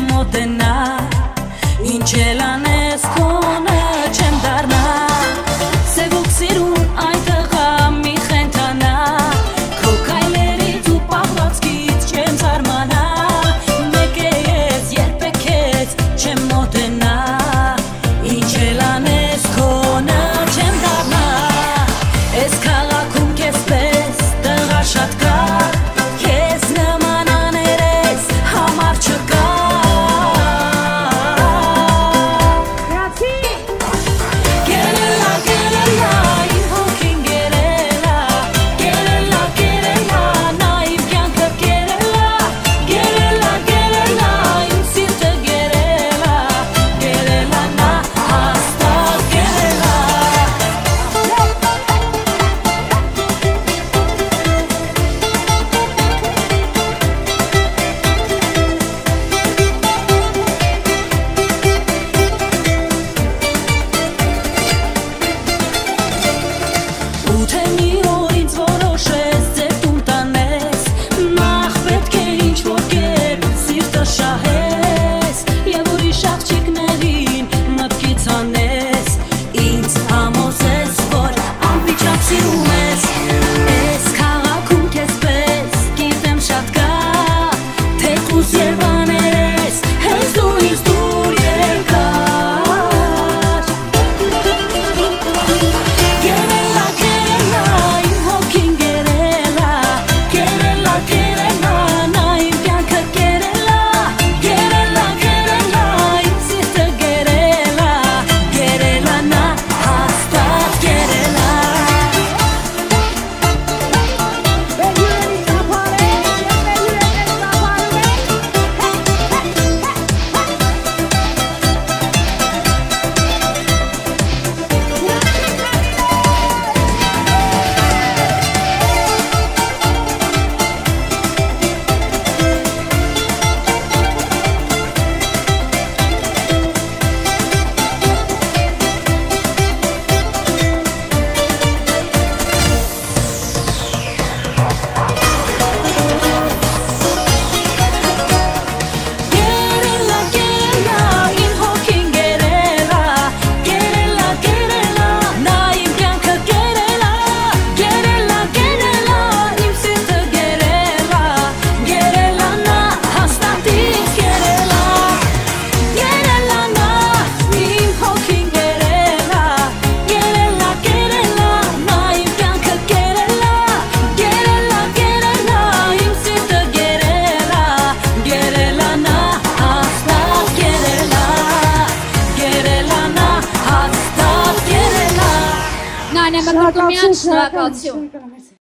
մոտենա ինչ էլ անես քո you ma tylko.